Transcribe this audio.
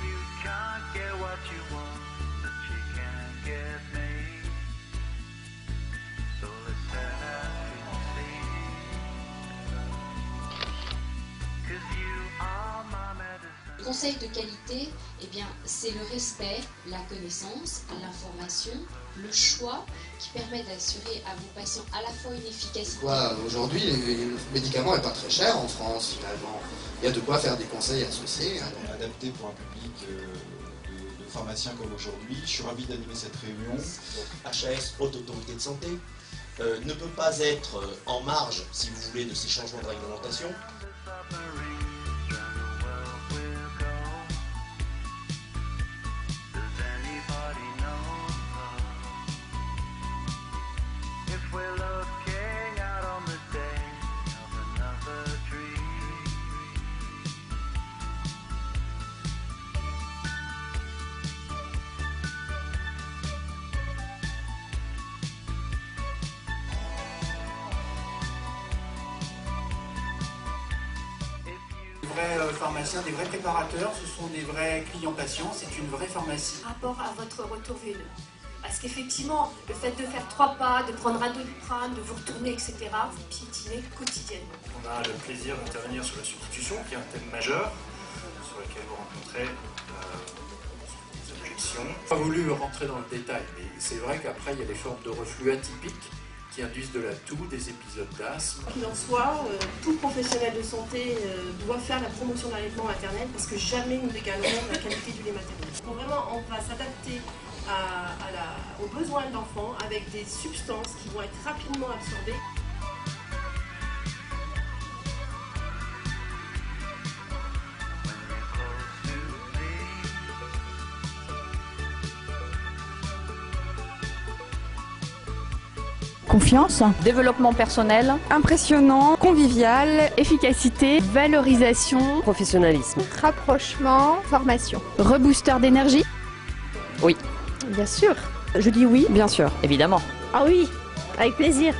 you can't get what you want, Le conseil de qualité, eh bien, c'est le respect, la connaissance, l'information, le choix qui permet d'assurer à vos patients à la fois une efficacité. Quoi, Aujourd'hui, le médicament n'est pas très cher en France, finalement? Il y a de quoi faire des conseils associés. hein. adapté pour un public euh, de, de pharmaciens comme aujourd'hui. Je suis ravi d'animer cette réunion. Donc HAS, Haute Autorité de Santé, euh, ne peut pas être euh, en marge, si vous voulez, de ces changements de réglementation. Vrais euh, pharmaciens, des vrais préparateurs, ce sont des vrais clients patients, c'est une vraie pharmacie. rapport à votre retour veineux. Parce qu'effectivement, le fait de faire trois pas, de prendre un doliprane, de vous retourner, etc., vous piétinez quotidiennement. On a le plaisir d'intervenir sur la substitution, qui est un thème majeur, sur lequel vous rencontrez euh, des objections. Je n'ai pas voulu rentrer dans le détail, mais c'est vrai qu'après, il y a des formes de reflux atypiques qui induisent de la toux, des épisodes d'asthme. qu'il en soit, euh, tout professionnel de santé euh, doit faire la promotion d'un laitement maternel parce que jamais nous n'égalerons la qualité du lait maternel. Vraiment, on va s'adapter aux besoins de l'enfant avec des substances qui vont être rapidement absorbées. Confiance, Développement personnel, impressionnant, convivial, efficacité, valorisation, Professionnalisme. rapprochement, formation. rebooster d'énergie. Oui. Bien sûr. Je dis oui, bien sûr. Évidemment. Ah oui, avec plaisir.